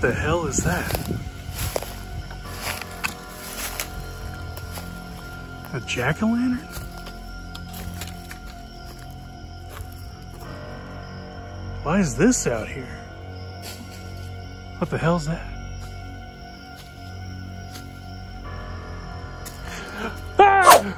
What the hell is that? A jack-o'-lantern? Why is this out here? What the hell's that? Ah!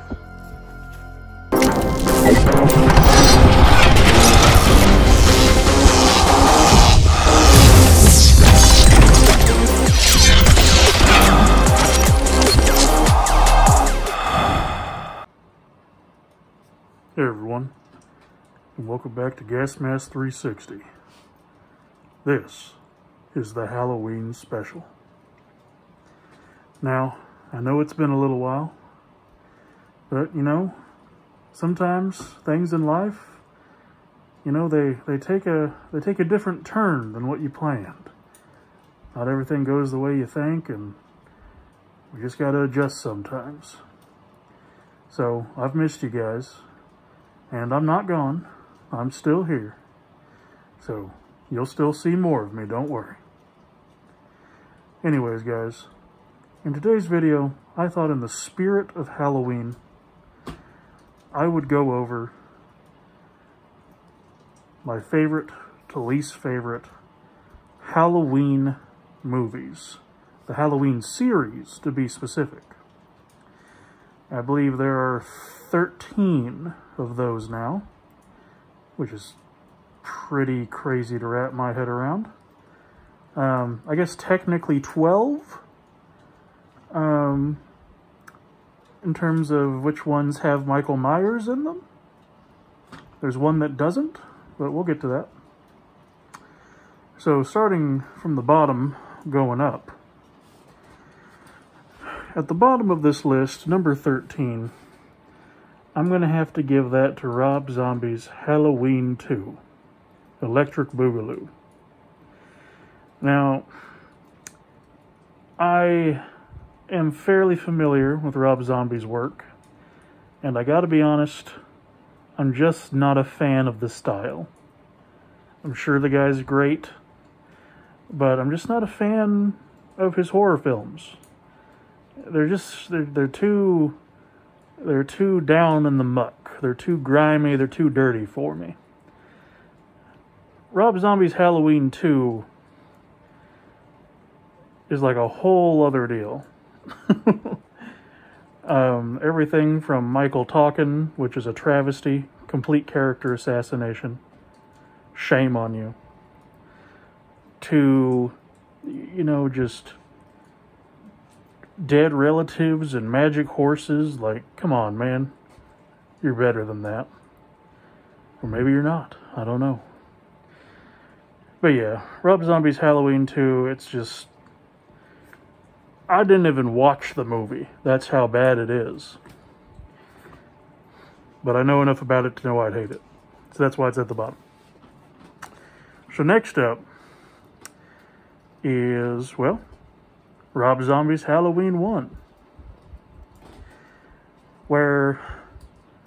Welcome back to Gas Mask 360. This is the Halloween special. Now, I know it's been a little while, but you know, sometimes things in life, you know, they, they take a they take a different turn than what you planned. Not everything goes the way you think, and we just gotta adjust sometimes. So, I've missed you guys. And I'm not gone. I'm still here. So you'll still see more of me, don't worry. Anyways, guys, in today's video, I thought in the spirit of Halloween, I would go over my favorite to least favorite Halloween movies. The Halloween series, to be specific. I believe there are 13 of those now, which is pretty crazy to wrap my head around. Um, I guess technically 12 um, in terms of which ones have Michael Myers in them. There's one that doesn't, but we'll get to that. So starting from the bottom, going up. At the bottom of this list, number 13, I'm going to have to give that to Rob Zombie's Halloween 2, Electric Boogaloo. Now, I am fairly familiar with Rob Zombie's work, and I gotta be honest, I'm just not a fan of the style. I'm sure the guy's great, but I'm just not a fan of his horror films. They're just, they're, they're too they're too down in the muck. They're too grimy. They're too dirty for me. Rob Zombie's Halloween 2 is like a whole other deal. um, everything from Michael talking, which is a travesty, complete character assassination. Shame on you. To, you know, just dead relatives and magic horses. Like, come on, man. You're better than that. Or maybe you're not. I don't know. But yeah, Rob Zombie's Halloween 2, it's just. I didn't even watch the movie. That's how bad it is. But I know enough about it to know I'd hate it. So that's why it's at the bottom. So next up is, well, Rob Zombie's Halloween 1. Where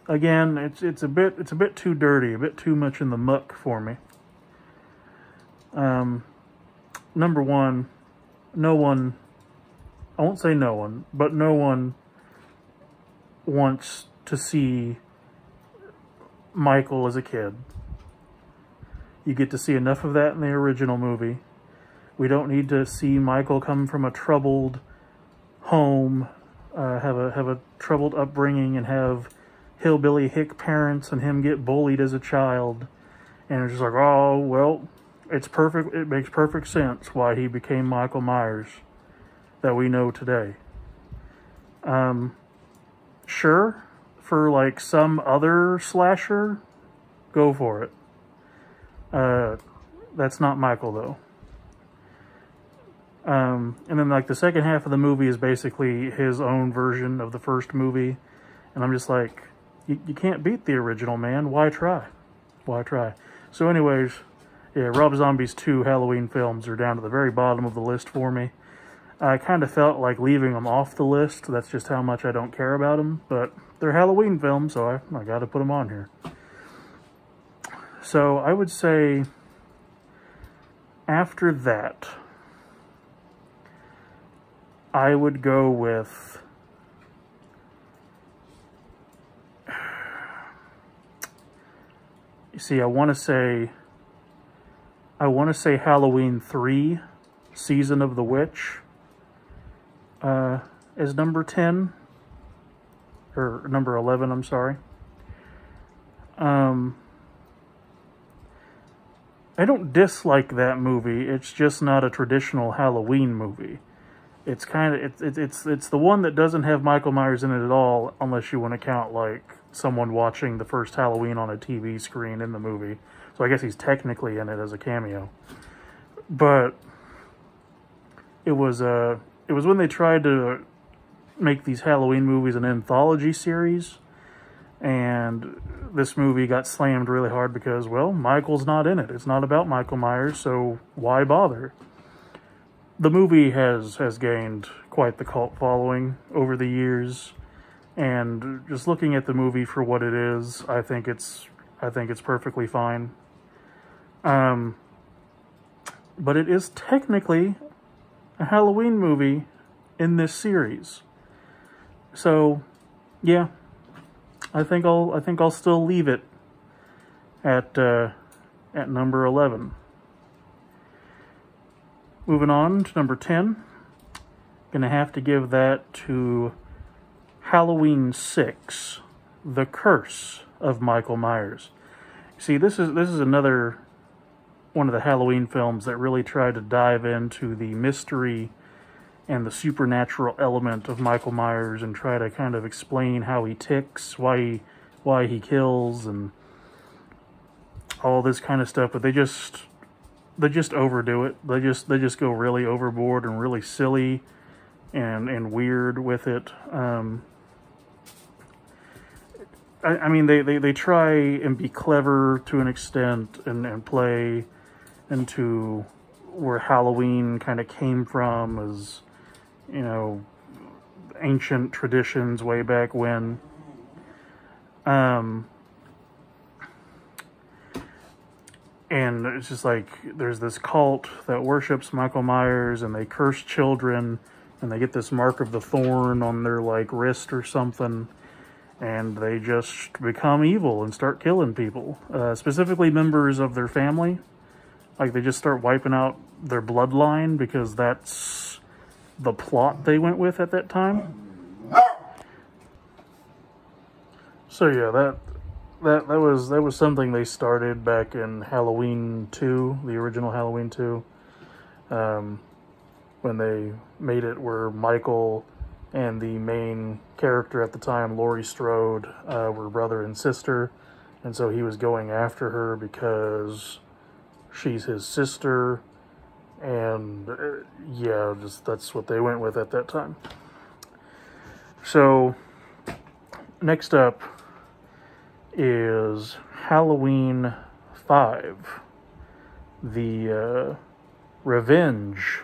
again, it's it's a bit it's a bit too dirty, a bit too much in the muck for me. Um number 1, no one I won't say no one, but no one wants to see Michael as a kid. You get to see enough of that in the original movie. We don't need to see Michael come from a troubled home, uh, have a have a troubled upbringing, and have hillbilly hick parents, and him get bullied as a child. And it's just like, oh well, it's perfect. It makes perfect sense why he became Michael Myers that we know today. Um, sure, for like some other slasher, go for it. Uh, that's not Michael though. Um, and then like the second half of the movie is basically his own version of the first movie. And I'm just like, you, can't beat the original, man. Why try? Why try? So anyways, yeah, Rob Zombie's two Halloween films are down to the very bottom of the list for me. I kind of felt like leaving them off the list. That's just how much I don't care about them. But they're Halloween films, so I, I got to put them on here. So I would say after that, I would go with You see, I want to say I want to say Halloween 3 Season of the Witch uh, is number 10 or number 11, I'm sorry. Um I don't dislike that movie. It's just not a traditional Halloween movie. It's kind of it's it's it's it's the one that doesn't have Michael Myers in it at all, unless you want to count like someone watching the first Halloween on a TV screen in the movie. So I guess he's technically in it as a cameo. But it was uh it was when they tried to make these Halloween movies an anthology series and this movie got slammed really hard because, well, Michael's not in it. It's not about Michael Myers, so why bother? The movie has has gained quite the cult following over the years, and just looking at the movie for what it is, I think it's I think it's perfectly fine. Um, but it is technically a Halloween movie in this series. So, yeah, I think I'll I think I'll still leave it at uh, at number eleven. Moving on to number ten, gonna have to give that to Halloween Six, The Curse of Michael Myers. See, this is this is another one of the Halloween films that really tried to dive into the mystery and the supernatural element of Michael Myers and try to kind of explain how he ticks, why he, why he kills, and all this kind of stuff. But they just they just overdo it. They just they just go really overboard and really silly and and weird with it. Um, I, I mean, they, they, they try and be clever to an extent and, and play into where Halloween kind of came from as you know, ancient traditions way back when. Um, and it's just like there's this cult that worships Michael Myers and they curse children and they get this mark of the thorn on their like wrist or something and they just become evil and start killing people, uh, specifically members of their family. Like they just start wiping out their bloodline because that's the plot they went with at that time. So yeah, that that that was that was something they started back in Halloween two, the original Halloween two, um, when they made it where Michael and the main character at the time, Laurie Strode, uh, were brother and sister, and so he was going after her because she's his sister. And uh, yeah, just that's what they went with at that time. So, next up is Halloween 5, the uh, revenge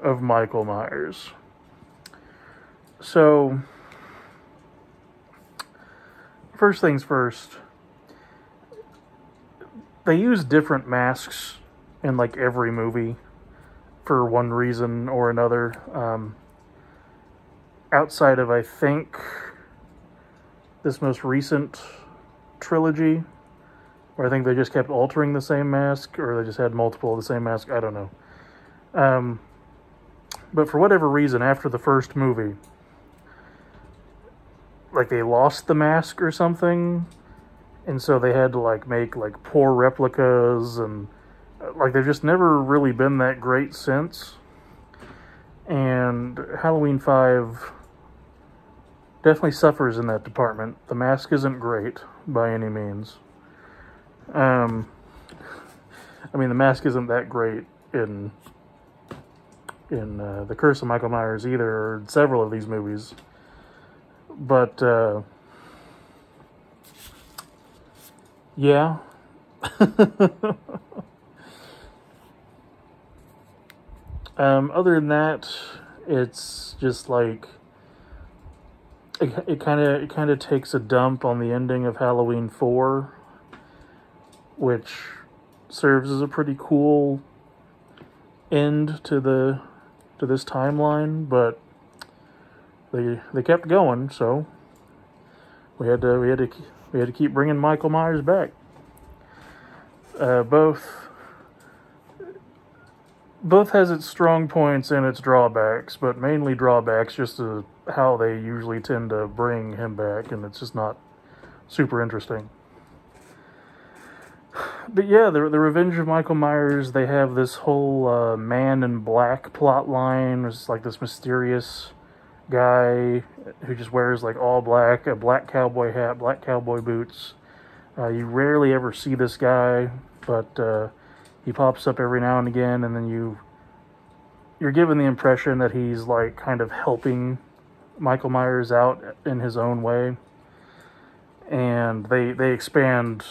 of Michael Myers. So, first things first, they use different masks in like every movie for one reason or another. Um, outside of, I think, this most recent trilogy, where I think they just kept altering the same mask, or they just had multiple of the same mask. I don't know. Um, but for whatever reason, after the first movie, like they lost the mask or something, and so they had to like make like poor replicas and like they've just never really been that great since. And Halloween 5 definitely suffers in that department. The mask isn't great by any means. Um, I mean, the mask isn't that great in in uh, The Curse of Michael Myers either, or several of these movies. But, uh, yeah. Um, other than that, it's just like it kind of it kind of takes a dump on the ending of Halloween Four, which serves as a pretty cool end to the to this timeline, but they they kept going, so we had to we had to we had to keep bringing Michael Myers back. Uh, both both has its strong points and its drawbacks, but mainly drawbacks just to how they usually tend to bring him back, and it's just not super interesting. But yeah, the the Revenge of Michael Myers, they have this whole uh, man in black plot line. It's like this mysterious guy who just wears like all black, a black cowboy hat, black cowboy boots. Uh, you rarely ever see this guy, but uh, he pops up every now and again, and then you you're given the impression that he's like kind of helping Michael Myers out in his own way, and they they expand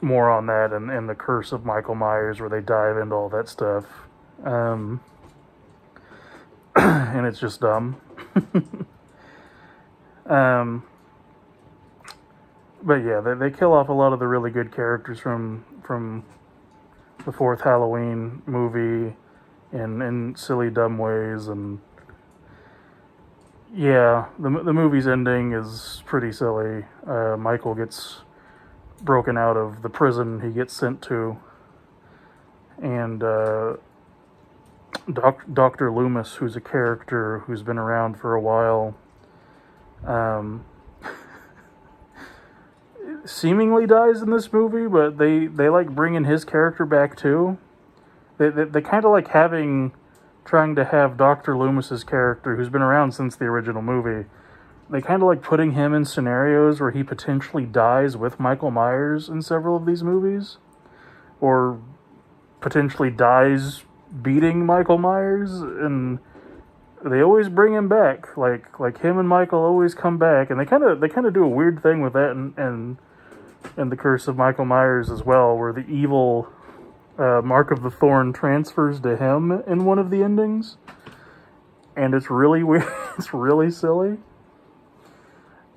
more on that and, in the Curse of Michael Myers, where they dive into all that stuff, um, and it's just dumb. um, but yeah, they, they kill off a lot of the really good characters from from the fourth Halloween movie in in silly dumb ways and yeah, the the movie's ending is pretty silly. Uh, Michael gets broken out of the prison he gets sent to, and uh, Doc, Dr. Loomis, who's a character who's been around for a while, um, seemingly dies in this movie, but they, they like bringing his character back too. They, they, they kind of like having, trying to have Dr. Loomis's character, who's been around since the original movie, they kind of like putting him in scenarios where he potentially dies with Michael Myers in several of these movies, or potentially dies beating Michael Myers, and they always bring him back. Like like him and Michael always come back, and they kind of they kind of do a weird thing with that, and and and the Curse of Michael Myers as well, where the evil uh, Mark of the Thorn transfers to him in one of the endings, and it's really weird. it's really silly.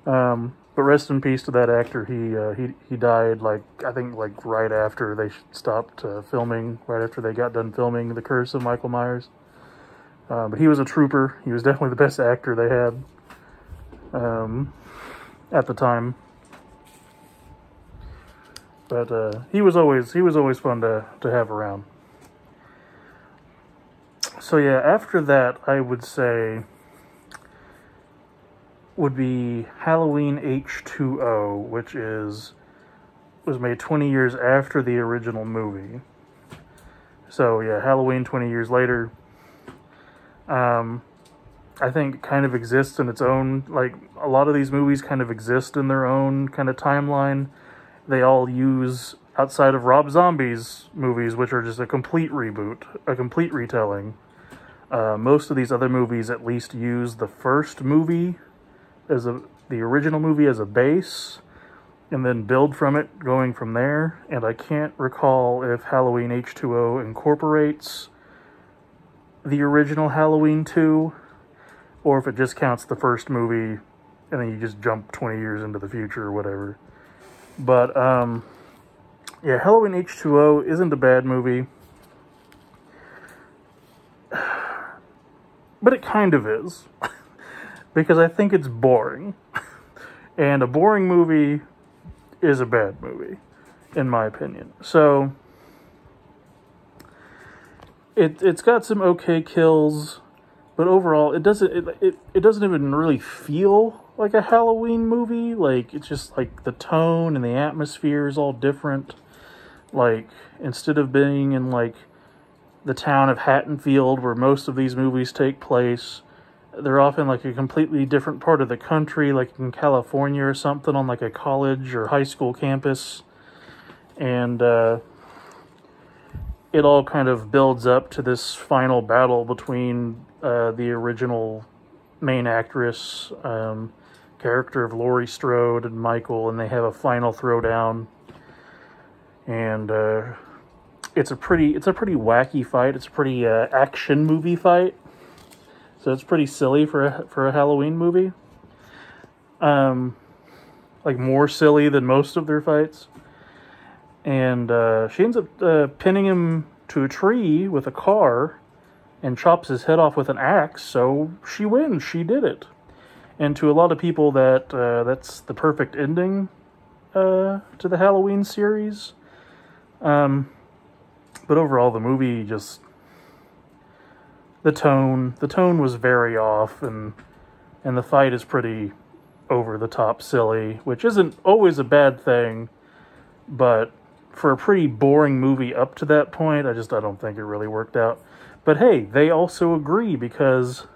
Um, but rest in peace to that actor. He uh, he he died like I think like right after they stopped uh, filming, right after they got done filming The Curse of Michael Myers. Uh, but he was a trooper. He was definitely the best actor they had um, at the time. But uh, he was always he was always fun to to have around. So yeah, after that, I would say would be Halloween H2O, which is was made 20 years after the original movie. So yeah, Halloween 20 years later. Um, I think kind of exists in its own like a lot of these movies kind of exist in their own kind of timeline. They all use outside of Rob Zombie's movies, which are just a complete reboot, a complete retelling. Uh, most of these other movies at least use the first movie as a the original movie as a base and then build from it going from there and I can't recall if Halloween H2O incorporates the original Halloween 2 or if it just counts the first movie and then you just jump 20 years into the future or whatever. But um yeah, Halloween H2O isn't a bad movie. But it kind of is. because I think it's boring. and a boring movie is a bad movie, in my opinion. So it it's got some okay kills, but overall it doesn't it, it, it doesn't even really feel like a Halloween movie. Like it's just like the tone and the atmosphere is all different. Like instead of being in like the town of Haddonfield where most of these movies take place, they're often like a completely different part of the country, like in California or something, on like a college or high school campus. And uh, it all kind of builds up to this final battle between uh, the original main actress, um, character of Laurie Strode, and Michael, and they have a final throwdown. And uh, it's a pretty, it's a pretty wacky fight. It's a pretty uh, action movie fight so it's pretty silly for a, for a Halloween movie. Um, like more silly than most of their fights. And uh, she ends up uh, pinning him to a tree with a car, and chops his head off with an axe. So she wins. She did it. And to a lot of people, that uh, that's the perfect ending uh, to the Halloween series. Um, but overall, the movie just the tone the tone was very off, and and the fight is pretty over the top silly, which isn't always a bad thing, but for a pretty boring movie up to that point, I just I don't think it really worked out. But hey, they also agree because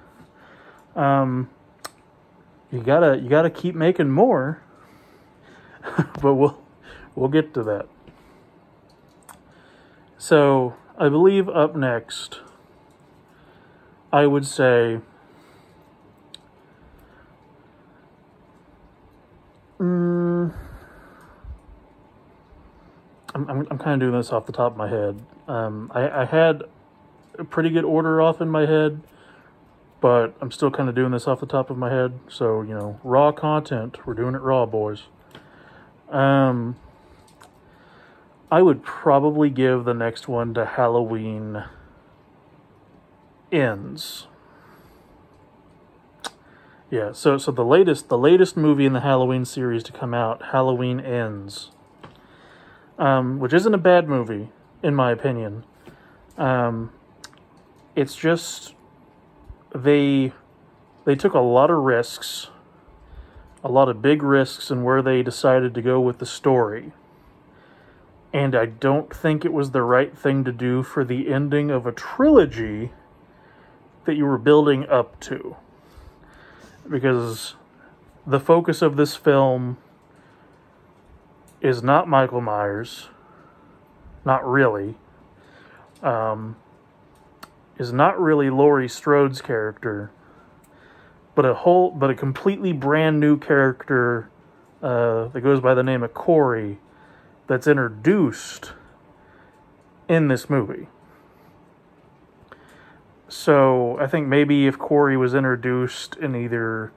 um you gotta you gotta keep making more. but we'll we'll get to that. So I believe up next I would say mm, I'm, I'm, I'm kind of doing this off the top of my head. Um, I, I had a pretty good order off in my head, but I'm still kind of doing this off the top of my head. So, you know, raw content. We're doing it raw, boys. Um, I would probably give the next one to Halloween Ends. Yeah, so so the latest the latest movie in the Halloween series to come out, Halloween Ends, um, which isn't a bad movie in my opinion. Um, it's just they they took a lot of risks, a lot of big risks in where they decided to go with the story. And I don't think it was the right thing to do for the ending of a trilogy that you were building up to. Because the focus of this film is not Michael Myers, not really, um, is not really Laurie Strode's character, but a whole, but a completely brand new character uh, that goes by the name of Corey, that's introduced in this movie. So I think maybe if Corey was introduced in either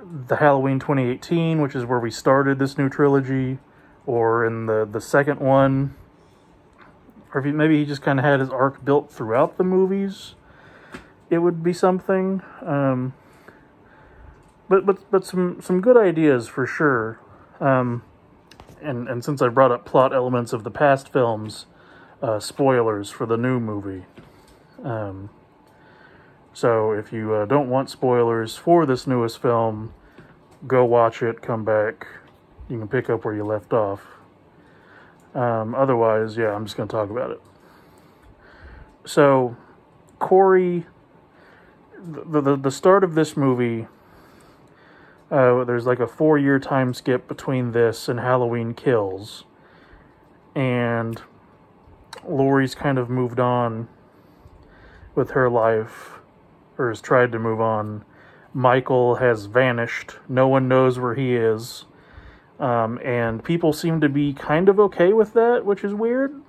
the Halloween 2018, which is where we started this new trilogy, or in the the second one, or if he, maybe he just kind of had his arc built throughout the movies, it would be something. Um, but but but some some good ideas for sure. Um, and and since I brought up plot elements of the past films, uh, spoilers for the new movie. Um, so if you uh, don't want spoilers for this newest film, go watch it, come back. You can pick up where you left off. Um, otherwise, yeah, I'm just going to talk about it. So, Corey, the, the, the start of this movie, uh, there's like a four year time skip between this and Halloween Kills. And Laurie's kind of moved on with her life, or has tried to move on. Michael has vanished. No one knows where he is. Um, and people seem to be kind of okay with that, which is weird.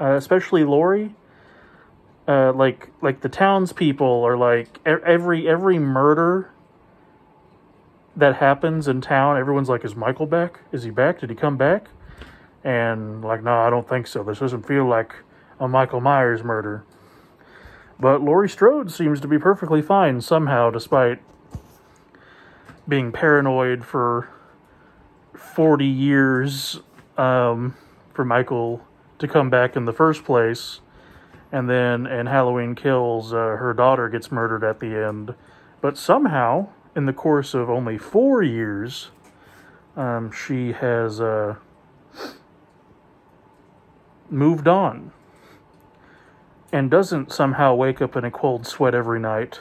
Uh, especially Laurie. Uh, like like the townspeople are like every every murder that happens in town, everyone's like, "Is Michael back? Is he back? Did he come back?" And like, no, I don't think so. This doesn't feel like a Michael Myers murder. But Laurie Strode seems to be perfectly fine somehow, despite being paranoid for 40 years um, for Michael to come back in the first place. And then in Halloween Kills, uh, her daughter gets murdered at the end. But somehow, in the course of only four years, um, she has uh, moved on and doesn't somehow wake up in a cold sweat every night,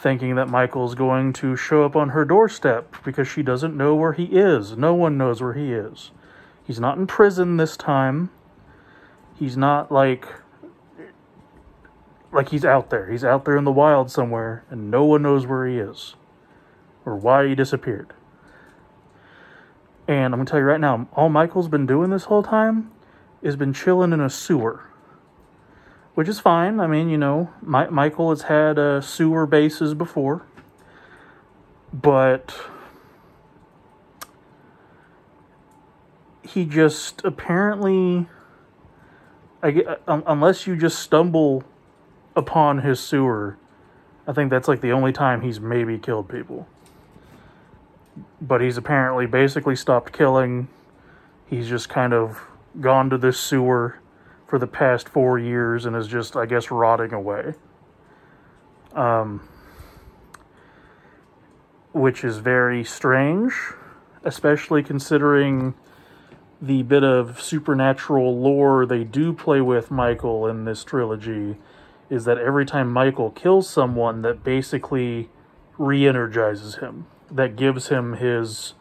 thinking that Michael's going to show up on her doorstep because she doesn't know where he is. No one knows where he is. He's not in prison this time. He's not like like he's out there. He's out there in the wild somewhere and no one knows where he is or why he disappeared. And I'm going to tell you right now, all Michael's been doing this whole time is been chilling in a sewer which is fine. I mean, you know, My- Michael has had uh, sewer bases before, but he just apparently, I um, unless you just stumble upon his sewer. I think that's like the only time he's maybe killed people. But he's apparently basically stopped killing. He's just kind of gone to this sewer for the past four years and is just, I guess, rotting away. Um, which is very strange, especially considering the bit of supernatural lore they do play with Michael in this trilogy is that every time Michael kills someone that basically re-energizes him that gives him his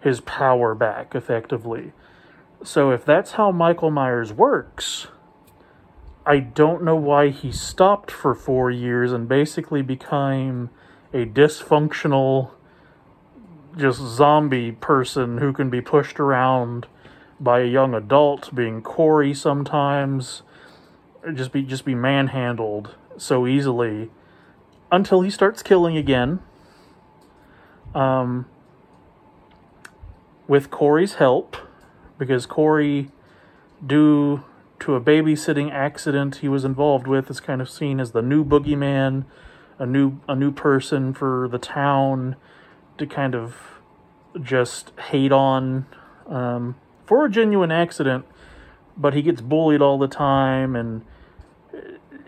his power back effectively so if that's how Michael Myers works I don't know why he stopped for 4 years and basically became a dysfunctional just zombie person who can be pushed around by a young adult being Corey sometimes, just be just be manhandled so easily until he starts killing again. Um, with Corey's help, because Corey, due to a babysitting accident he was involved with, is kind of seen as the new boogeyman, a new a new person for the town to kind of just hate on. Um, for a genuine accident, but he gets bullied all the time and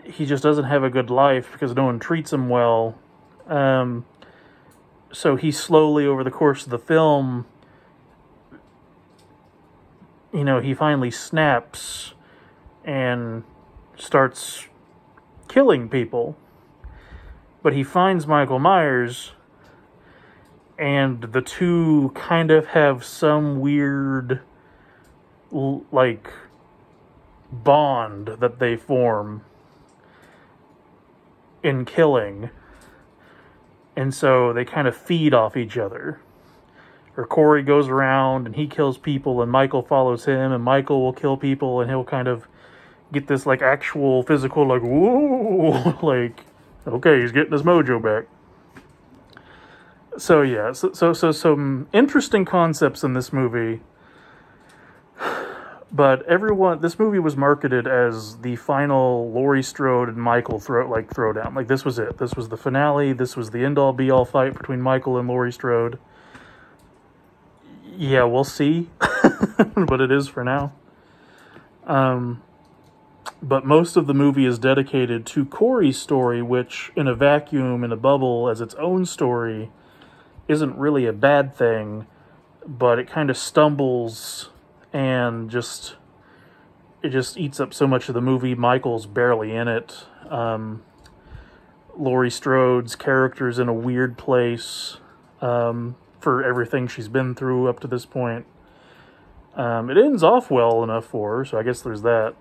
he just doesn't have a good life because no one treats him well. Um, so he slowly, over the course of the film, you know, he finally snaps and starts killing people. But he finds Michael Myers, and the two kind of have some weird like bond that they form in killing. And so they kind of feed off each other. Or Corey goes around and he kills people and Michael follows him and Michael will kill people and he'll kind of get this like actual physical like whoa like okay he's getting his mojo back. So yeah, so so, so some interesting concepts in this movie but everyone, this movie was marketed as the final Laurie Strode and Michael throw like throwdown. Like this was it. This was the finale. This was the end all be all fight between Michael and Laurie Strode. Yeah, we'll see, but it is for now. Um, but most of the movie is dedicated to Corey's story, which, in a vacuum, in a bubble, as its own story, isn't really a bad thing, but it kind of stumbles and just it just eats up so much of the movie. Michael's barely in it. Um, Laurie Strode's character's in a weird place um, for everything she's been through up to this point. Um, it ends off well enough for her, so I guess there's that.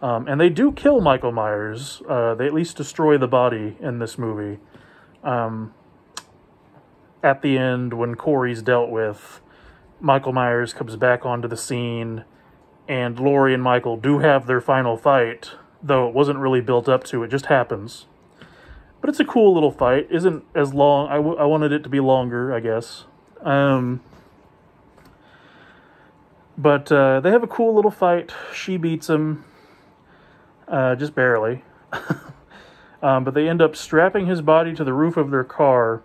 Um, and they do kill Michael Myers. Uh, they at least destroy the body in this movie. Um, at the end, when Corey's dealt with, Michael Myers comes back onto the scene, and Laurie and Michael do have their final fight, though it wasn't really built up to, it just happens. But it's a cool little fight. Isn't as long. I, w- I wanted it to be longer, I guess. Um, but uh, they have a cool little fight. She beats him, uh, just barely. um, but they end up strapping his body to the roof of their car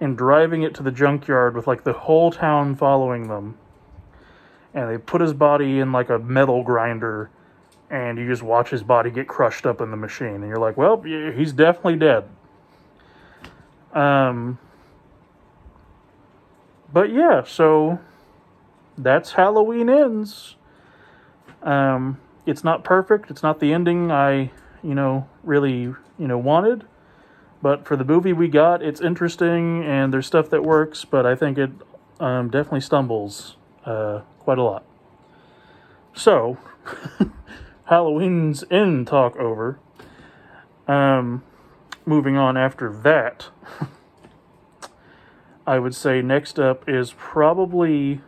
and driving it to the junkyard with like the whole town following them. And they put his body in like a metal grinder and you just watch his body get crushed up in the machine and you're like, "Well, he's definitely dead." Um But yeah, so that's Halloween ends. Um it's not perfect. It's not the ending I, you know, really, you know, wanted but for the movie we got, it's interesting and there's stuff that works, but I think it um, definitely stumbles uh, quite a lot. So, Halloween Ends talk over. Um, moving on after that, I would say next up is probably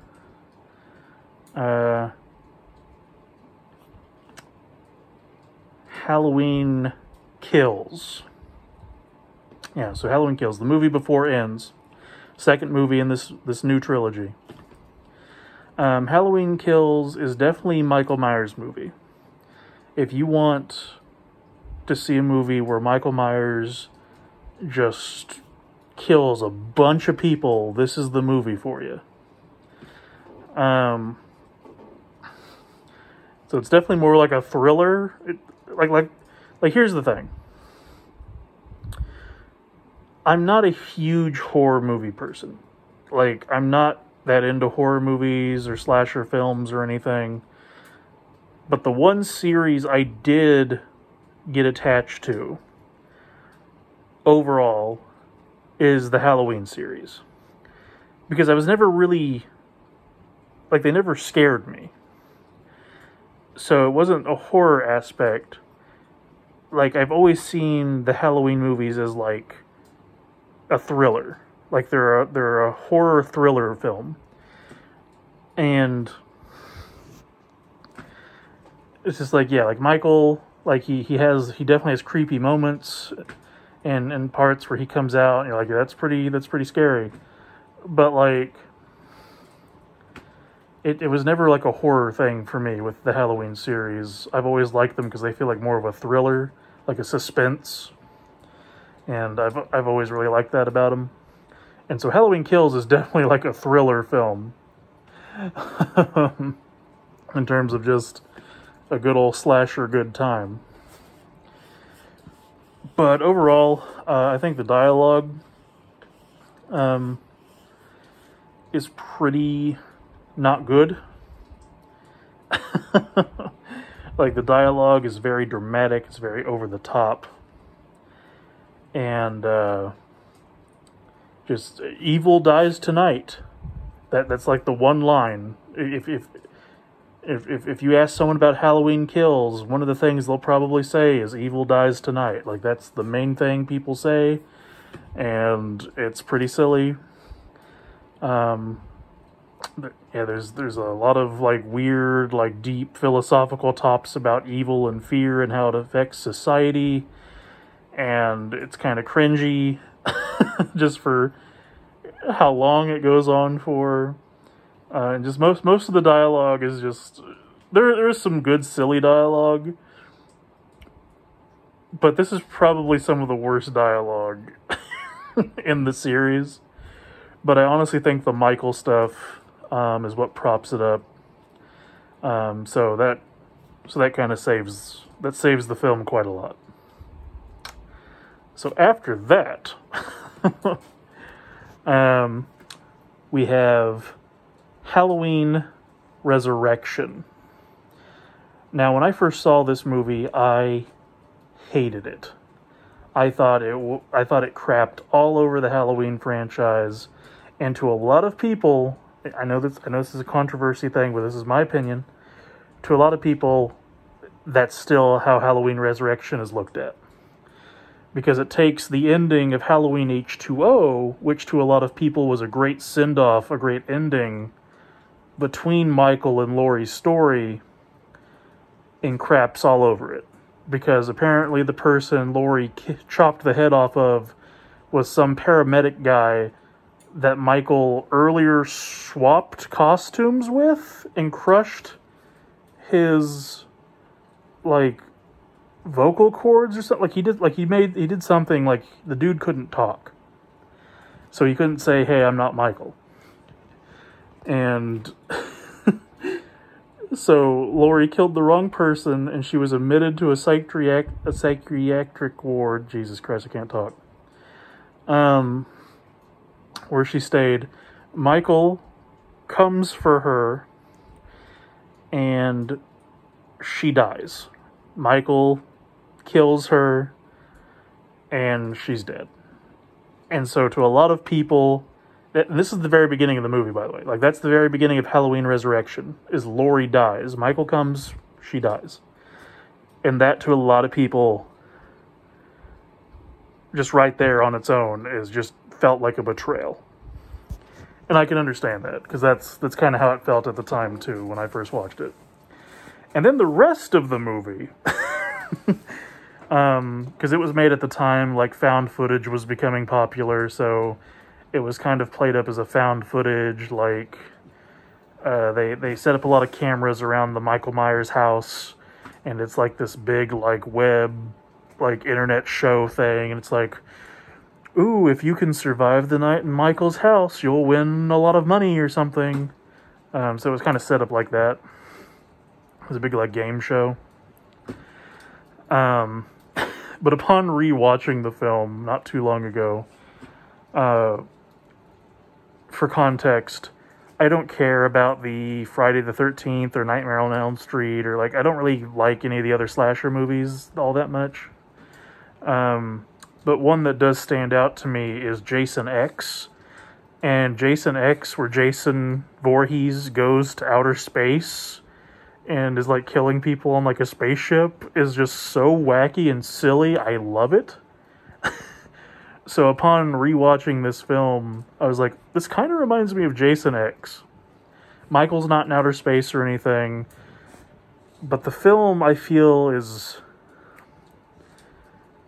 uh, Halloween Kills. Yeah, so Halloween Kills, the movie before ends, second movie in this this new trilogy. Um, Halloween Kills is definitely Michael Myers movie. If you want to see a movie where Michael Myers just kills a bunch of people, this is the movie for you. Um, so it's definitely more like a thriller. It, like like like here's the thing. I'm not a huge horror movie person. Like I'm not that into horror movies or slasher films or anything. But the one series I did get attached to overall is the Halloween series. Because I was never really like they never scared me. So it wasn't a horror aspect. Like I've always seen the Halloween movies as like a thriller. Like they're a, they're a horror thriller film. And it's just like yeah, like Michael, like he he has he definitely has creepy moments and and parts where he comes out and you're like that's pretty that's pretty scary. But like it, it was never like a horror thing for me with the Halloween series. I've always liked them because they feel like more of a thriller, like a suspense. And I've I've always really liked that about them. And so Halloween Kills is definitely like a thriller film. in terms of just a good old slasher good time. But overall, uh, I think the dialogue um, is pretty not good. like the dialogue is very dramatic, it's very over the top. And uh, just evil dies tonight. That that's like the one line. If if if, if, if you ask someone about Halloween kills, one of the things they'll probably say is evil dies tonight. Like that's the main thing people say, and it's pretty silly. Um, yeah, there's there's a lot of like weird, like deep philosophical tops about evil and fear and how it affects society, and it's kind of cringy, just for how long it goes on for. Uh, and just most most of the dialogue is just there. There is some good silly dialogue, but this is probably some of the worst dialogue in the series. But I honestly think the Michael stuff um, is what props it up. Um, so that so that kind of saves that saves the film quite a lot. So after that, um, we have Halloween Resurrection. Now, when I first saw this movie, I hated it. I thought it I thought it crapped all over the Halloween franchise, and to a lot of people, I know this I know this is a controversy thing, but this is my opinion. To a lot of people, that's still how Halloween Resurrection is looked at. Because it takes the ending of Halloween H2O, which to a lot of people was a great send off, a great ending, between Michael and Laurie's story and craps all over it. Because apparently the person Laurie chopped the head off of was some paramedic guy that Michael earlier swapped costumes with and crushed his like vocal cords or something like he did like he made he did something like the dude couldn't talk so he couldn't say hey i'm not michael and so Laurie killed the wrong person and she was admitted to a, psychiatric, a psychiatric ward. Jesus Christ, I can't talk. Um, where she stayed. Michael comes for her and she dies. Michael kills her and she's dead. And so, to a lot of people, this is the very beginning of the movie, by the way. Like that's the very beginning of Halloween Resurrection. Is Laurie dies, Michael comes, she dies, and that to a lot of people, just right there on its own, is just felt like a betrayal. And I can understand that because that's that's kind of how it felt at the time too when I first watched it. And then the rest of the movie. um because it was made at the time like found footage was becoming popular so it was kind of played up as a found footage. Like uh, they they set up a lot of cameras around the Michael Myers house, and it's like this big like web like internet show thing, and it's like, ooh, if you can survive the night in Michael's house, you'll win a lot of money or something. Um, so it was kind of set up like that. It was a big like game show. Um, but upon rewatching the film not too long ago, uh, for context, I don't care about the Friday the 13th or Nightmare on Elm Street or like I don't really like any of the other slasher movies all that much. Um, but one that does stand out to me is Jason X. And Jason X, where Jason Voorhees goes to outer space and is like killing people on like a spaceship, is just so wacky and silly. I love it. so upon rewatching this film, I was like, this kind of reminds me of Jason X. Michael's not in outer space or anything, but the film I feel is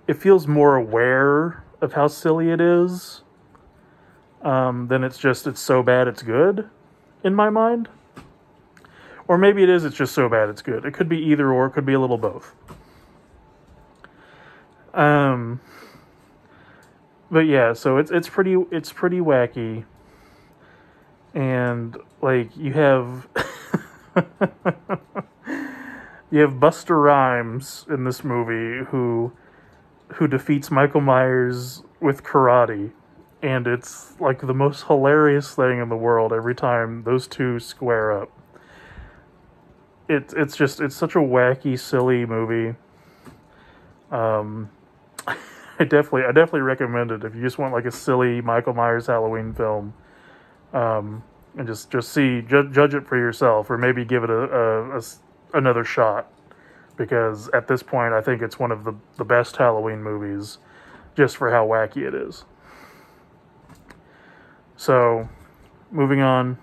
it feels more aware of how silly it is um, than it's just it's so bad it's good in my mind. Or maybe it is it's just so bad it's good. It could be either or, it could be a little both. Um but yeah, so it's it's pretty it's pretty wacky. And like you have you have Busta Rhymes in this movie who who defeats Michael Myers with karate. And it's like the most hilarious thing in the world every time those two square up. It's it's just it's such a wacky, silly movie. Um I definitely I definitely recommend it if you just want like a silly Michael Myers Halloween film. Um and just just see ju- judge it for yourself or maybe give it a, a, a another shot because at this point, I think it's one of the, the best Halloween movies just for how wacky it is. So, moving on.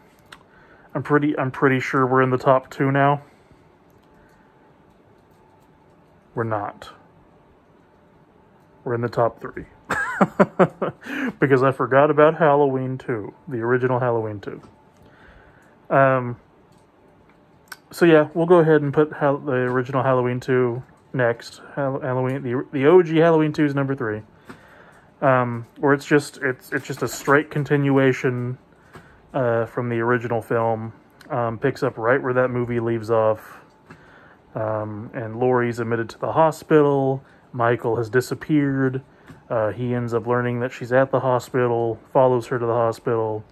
I'm pretty I'm pretty sure we're in the top 2 now. We're not. We're in the top 3. because I forgot about Halloween 2, the original Halloween 2. Um so yeah, we'll go ahead and put the original Halloween two next. Halloween the the OG Halloween two is number three. Um, or it's just it's it's just a straight continuation uh, from the original film. Um, picks up right where that movie leaves off. Um, and Laurie's admitted to the hospital. Michael has disappeared. Uh, he ends up learning that she's at the hospital, follows her to the hospital,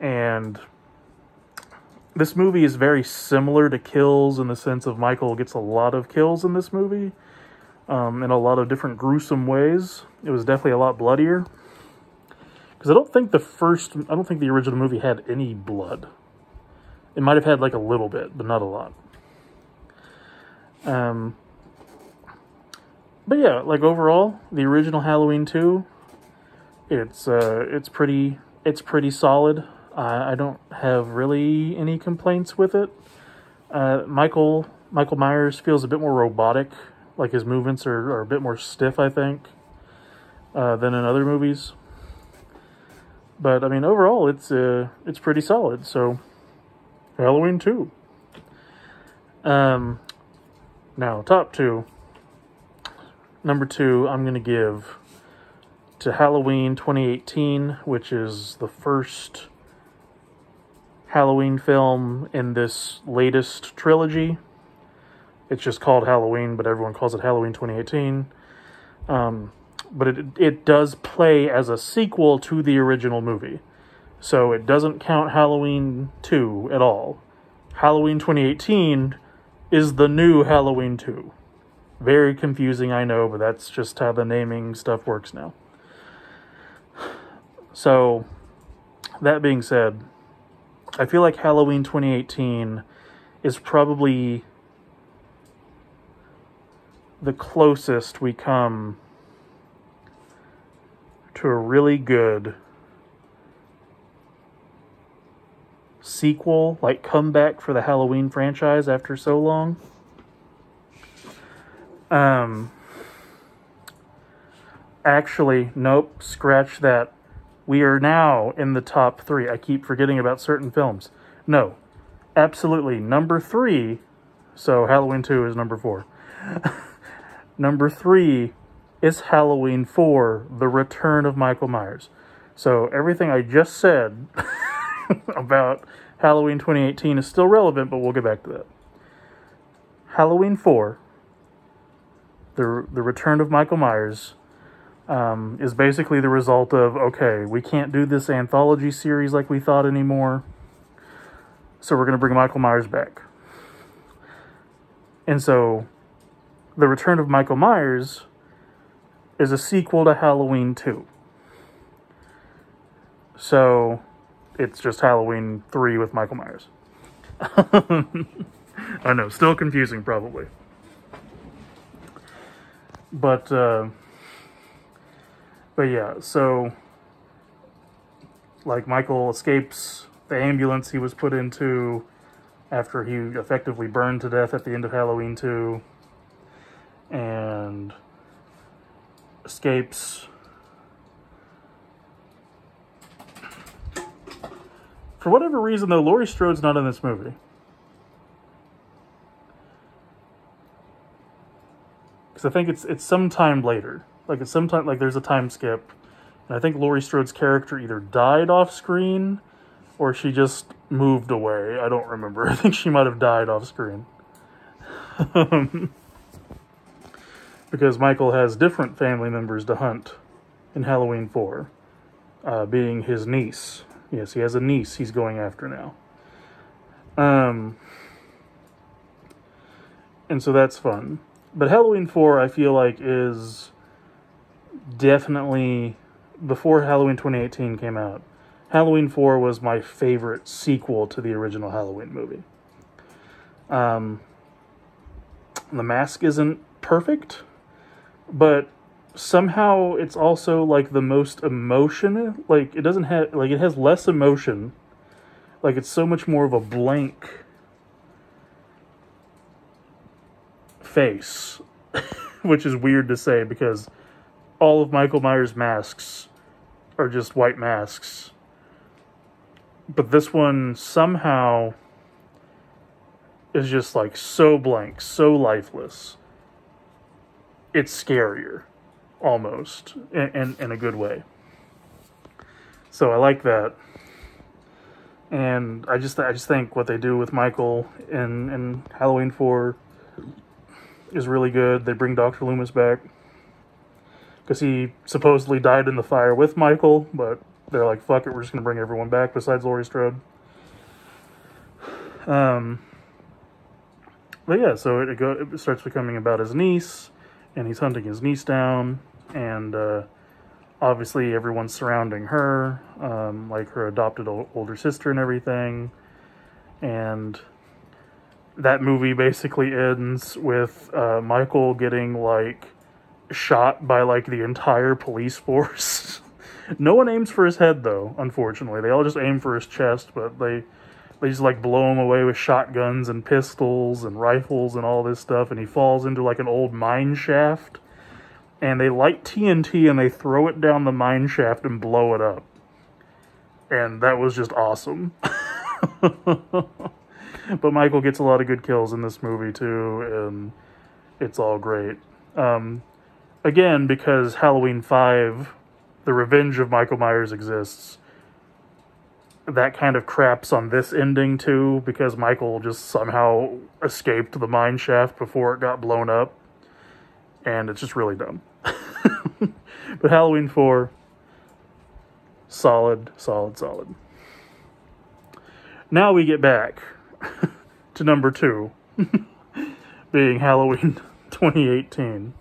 and this movie is very similar to Kills in the sense of Michael gets a lot of kills in this movie um, in a lot of different gruesome ways. It was definitely a lot bloodier. Because I don't think the first, I don't think the original movie had any blood. It might have had like a little bit, but not a lot. Um, but yeah, like overall, the original Halloween 2, it's, uh, it's pretty, it's pretty solid. I don't have really any complaints with it. Uh, Michael Michael Myers feels a bit more robotic, like his movements are, are a bit more stiff, I think, uh, than in other movies. But I mean, overall, it's uh, it's pretty solid. So, Halloween two. Um, now top two. Number two, I'm gonna give to Halloween 2018, which is the first Halloween film in this latest trilogy. It's just called Halloween, but everyone calls it Halloween 2018. Um, but it it does play as a sequel to the original movie, so it doesn't count Halloween 2 at all. Halloween 2018 is the new Halloween 2. Very confusing, I know, but that's just how the naming stuff works now. So, that being said, I feel like Halloween 2018 is probably the closest we come to a really good sequel, like comeback for the Halloween franchise after so long. Um, actually, nope, scratch that we are now in the top three. I keep forgetting about certain films. No, absolutely. Number three, so Halloween 2 is number four. number three is Halloween 4, The Return of Michael Myers. So everything I just said about Halloween 2018 is still relevant, but we'll get back to that. Halloween 4, The, the Return of Michael Myers, um, is basically the result of okay, we can't do this anthology series like we thought anymore, so we're going to bring Michael Myers back. And so, The Return of Michael Myers is a sequel to Halloween 2. So, it's just Halloween 3 with Michael Myers. I know, still confusing probably. But, uh, but yeah, so like Michael escapes the ambulance he was put into after he effectively burned to death at the end of Halloween 2 and escapes. For whatever reason though Laurie Strode's not in this movie because I think it's it's sometime later like it's sometime like there's a time skip, and I think Laurie Strode's character either died off screen, or she just moved away. I don't remember. I think she might have died off screen. because Michael has different family members to hunt in Halloween 4, uh, being his niece. Yes, he has a niece he's going after now. Um, and so that's fun. But Halloween 4, I feel like, is definitely before Halloween 2018 came out. Halloween 4 was my favorite sequel to the original Halloween movie. Um, the mask isn't perfect, but somehow it's also like the most emotion. Like it doesn't have like it has less emotion. Like it's so much more of a blank face, which is weird to say because all of Michael Myers' masks are just white masks. But this one somehow is just like so blank, so lifeless. It's scarier, almost, in, in, in a good way. So I like that. And I just I just think what they do with Michael in, in Halloween 4 is really good. They bring Dr. Loomis back because he supposedly died in the fire with Michael, but they're like, fuck it, we're just going to bring everyone back besides Laurie Strode. Um, but yeah, so it, it, go, it starts becoming about his niece, and he's hunting his niece down, and uh, obviously everyone's surrounding her, um, like her adopted older sister and everything, and that movie basically ends with uh, Michael getting like shot by like the entire police force. no one aims for his head though, unfortunately. They all just aim for his chest, but they they just like blow him away with shotguns and pistols and rifles and all this stuff and he falls into like an old mine shaft and they light TNT and they throw it down the mine shaft and blow it up. And that was just awesome. but Michael gets a lot of good kills in this movie too and it's all great. Um, again, because Halloween 5, the revenge of Michael Myers exists, that kind of craps on this ending too, because Michael just somehow escaped the mine shaft before it got blown up. And it's just really dumb. but Halloween 4, solid, solid, solid. Now we get back to number two, being Halloween 2018.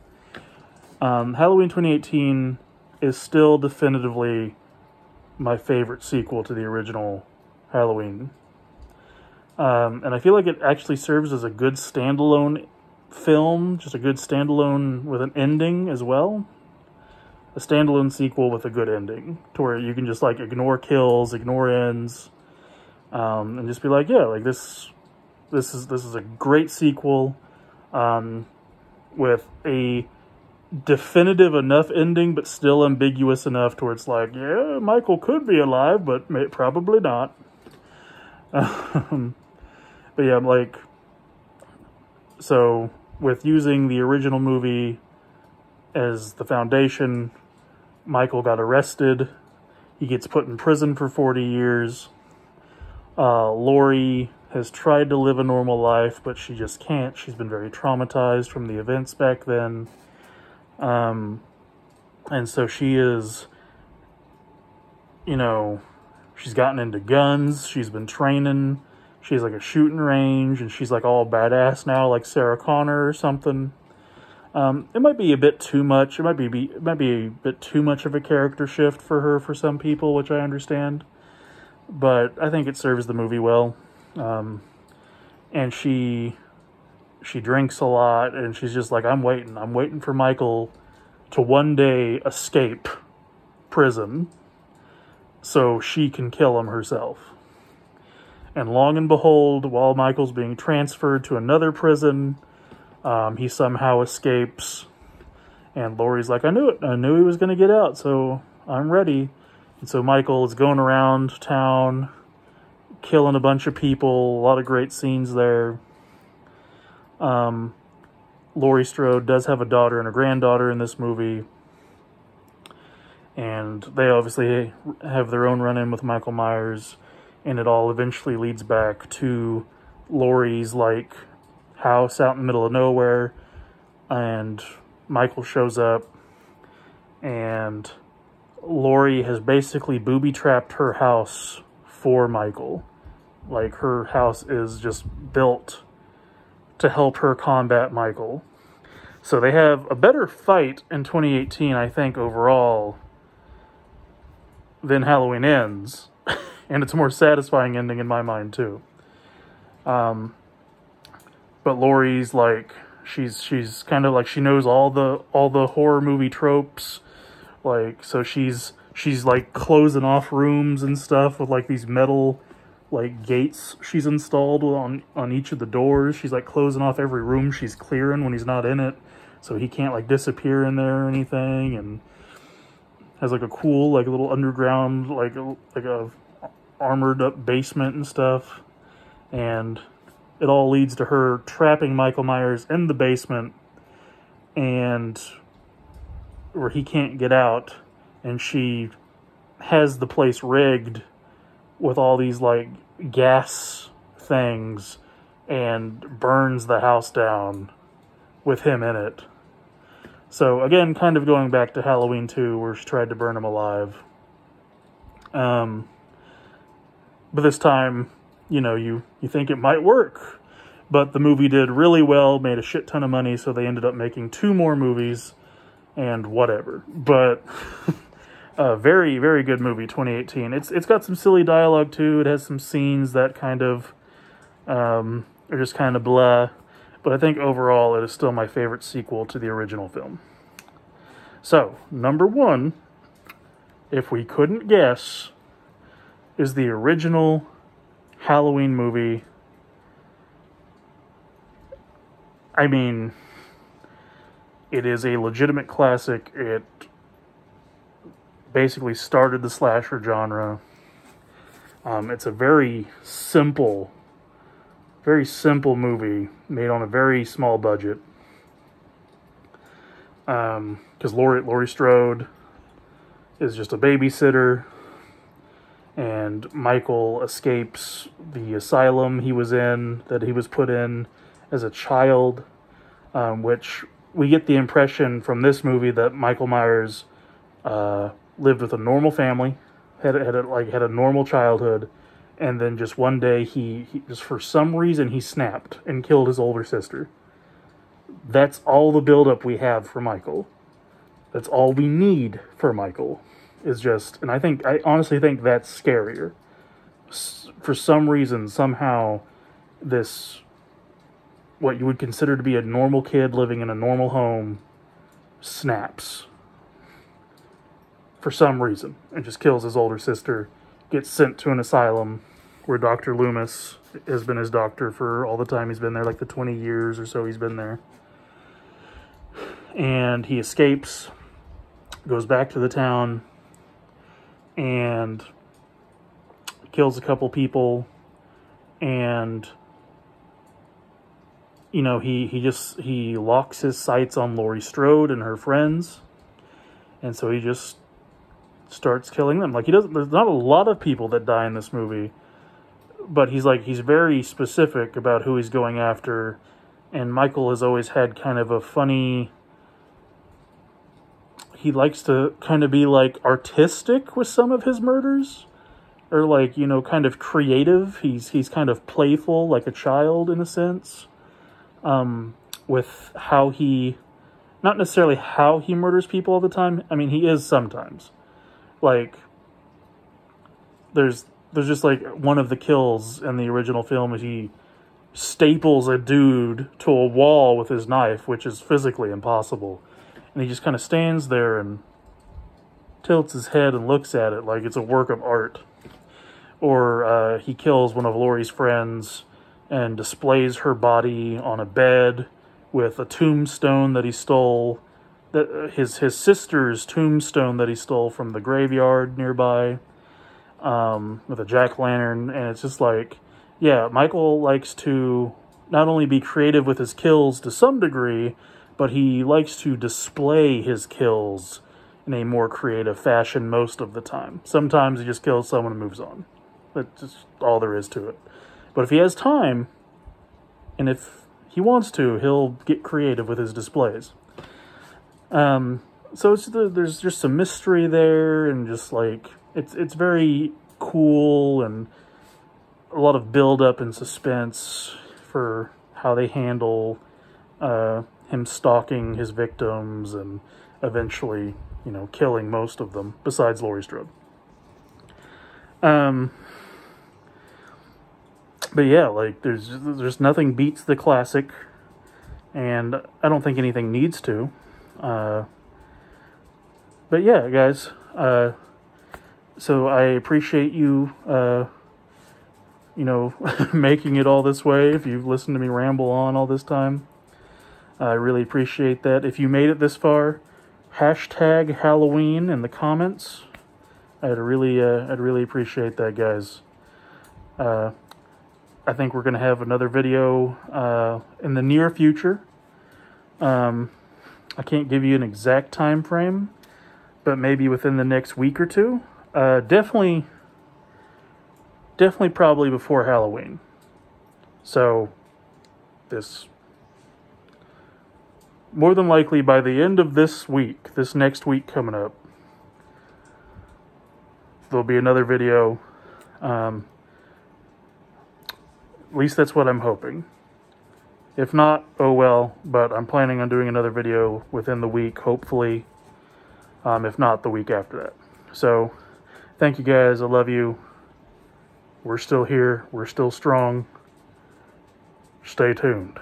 Um, Halloween 2018 is still definitively my favorite sequel to the original Halloween. Um, and I feel like it actually serves as a good standalone film, just a good standalone with an ending as well. A standalone sequel with a good ending, to where you can just like ignore kills, ignore ends, um, and just be like, yeah, like this, this is this is a great sequel, um, with a definitive enough ending, but still ambiguous enough towards like, yeah, Michael could be alive, but may, probably not. Um, but yeah, like, so with using the original movie as the Foundation, Michael got arrested. He gets put in prison for 40 years. Uh, Laurie has tried to live a normal life, but she just can't. She's been very traumatized from the events back then. Um, and so she is, you know, she's gotten into guns. She's been training. She has like a shooting range, and she's like all badass now, like Sarah Connor or something. Um, it might be a bit too much. It might be, be it might be a bit too much of a character shift for her for some people, which I understand. But I think it serves the movie well. Um, and she she drinks a lot, and she's just like, I'm waiting. I'm waiting for Michael to one day escape prison so she can kill him herself. And long and behold, while Michael's being transferred to another prison, um, he somehow escapes. And Laurie's like, I knew it. I knew he was going to get out, so I'm ready. And so Michael is going around town, killing a bunch of people. A lot of great scenes there. Um, Laurie Strode does have a daughter and a granddaughter in this movie. And they obviously have their own run in with Michael Myers. And it all eventually leads back to Laurie's, like, house out in the middle of nowhere. And Michael shows up. And Laurie has basically booby trapped her house for Michael. Like, her house is just built to help her combat Michael. So they have a better fight in 2018, I think, overall, than Halloween Ends. and it's a more satisfying ending in my mind, too. Um, but Laurie's like, she's she's kind of like she knows all the all the horror movie tropes like so she's she's like closing off rooms and stuff with like these metal like gates she's installed on on each of the doors. She's like closing off every room she's clearing when he's not in it, so he can't like disappear in there or anything. And has like a cool like a little underground like like a armored up basement and stuff. And it all leads to her trapping Michael Myers in the basement and where he can't get out and she has the place rigged with all these like gas things and burns the house down with him in it. So again, kind of going back to Halloween 2 where she tried to burn him alive. Um, but this time, you know, you, you think it might work. But the movie did really well, made a shit ton of money, so they ended up making two more movies and whatever. But a very very good movie 2018 it's it's got some silly dialogue too. It has some scenes that kind of um, are just kind of blah. But i think overall it is still my favorite sequel to the original film. So number one if we couldn't guess is the original halloween movie. I mean it is a legitimate classic it basically started the slasher genre. Um, it's a very simple, very simple movie made on a very small budget. Because um, Laurie, Laurie Strode is just a babysitter, and Michael escapes the asylum he was in, that he was put in as a child, um, which we get the impression from this movie that Michael Myers uh, lived with a normal family, had had a, like had a normal childhood, and then just one day he, he just for some reason he snapped and killed his older sister. That's all the buildup we have for Michael. That's all we need for Michael. Is just, and I think I honestly think that's scarier. For some reason, somehow, this what you would consider to be a normal kid living in a normal home snaps for some reason and just kills his older sister, gets sent to an asylum where Dr. Loomis has been his doctor for all the time he's been there, like the 20 years or so he's been there. And he escapes, goes back to the town, and kills a couple people, and you know, he, he just, he locks his sights on Laurie Strode and her friends. And so he just starts killing them. Like he doesn't, there's not a lot of people that die in this movie, but he's like, he's very specific about who he's going after. And Michael has always had kind of a funny, he likes to kind of be like artistic with some of his murders or like you know kind of creative he's he's kind of playful like a child in a sense um, with how he not necessarily how he murders people all the time. I mean he is sometimes. Like there's there's just like one of the kills in the original film is he staples a dude to a wall with his knife which is physically impossible. And he just kind of stands there and tilts his head and looks at it like it's a work of art. Or uh, he kills one of Laurie's friends and displays her body on a bed with a tombstone that he stole, that uh, his his sister's tombstone that he stole from the graveyard nearby, um, with a jack lantern, and it's just like, yeah, Michael likes to not only be creative with his kills to some degree, but he likes to display his kills in a more creative fashion most of the time. Sometimes he just kills someone and moves on. That's just all there is to it. But if he has time, and if he wants to, he'll get creative with his displays. Um, so it's the, there's just some mystery there, and just like it's it's very cool and a lot of build up and suspense for how they handle uh, him stalking his victims and eventually, you know, killing most of them besides Laurie Strode. Um, but yeah, like there's there's nothing beats the classic, and I don't think anything needs to. Uh, but yeah, guys. Uh, so I appreciate you, uh, you know, making it all this way. If you've listened to me ramble on all this time, I really appreciate that. If you made it this far, hashtag Halloween in the comments. I'd really, uh, I'd really appreciate that, guys. Uh, I think we're going to have another video uh, in the near future. Um, I can't give you an exact time frame, but maybe within the next week or two. Uh, definitely, definitely probably before Halloween. So, this, more than likely by the end of this week, this next week coming up, there'll be another video. Um, at least that's what I'm hoping. If not, oh well, but I'm planning on doing another video within the week, hopefully. Um, if not, the week after that. So, thank you guys. I love you. We're still here. We're still strong. Stay tuned.